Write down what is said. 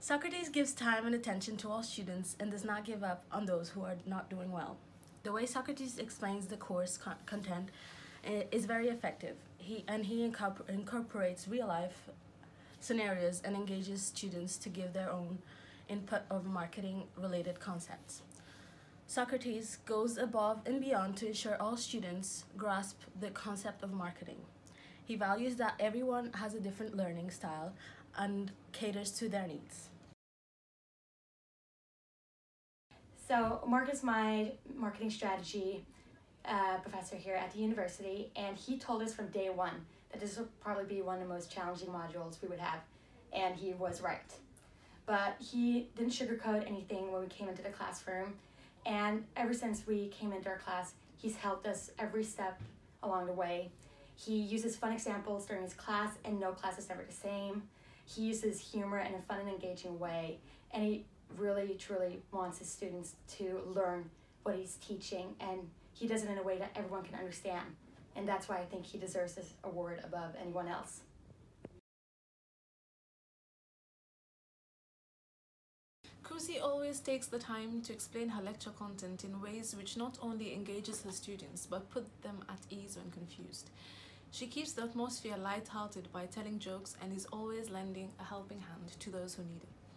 Socrates gives time and attention to all students and does not give up on those who are not doing well. The way Socrates explains the course con content is very effective. He and he incorpor incorporates real life scenarios and engages students to give their own input of marketing related concepts. Socrates goes above and beyond to ensure all students grasp the concept of marketing. He values that everyone has a different learning style and caters to their needs. So Mark is my marketing strategy uh, professor here at the university, and he told us from day one that this would probably be one of the most challenging modules we would have, and he was right. But he didn't sugarcoat anything when we came into the classroom, and ever since we came into our class, he's helped us every step along the way. He uses fun examples during his class, and no class is ever the same. He uses humor in a fun and engaging way, and he really truly wants his students to learn what he's teaching, and he does it in a way that everyone can understand. And that's why I think he deserves this award above anyone else. Kusi always takes the time to explain her lecture content in ways which not only engages her students but put them at ease when confused. She keeps the atmosphere light-hearted by telling jokes and is always lending a helping hand to those who need it.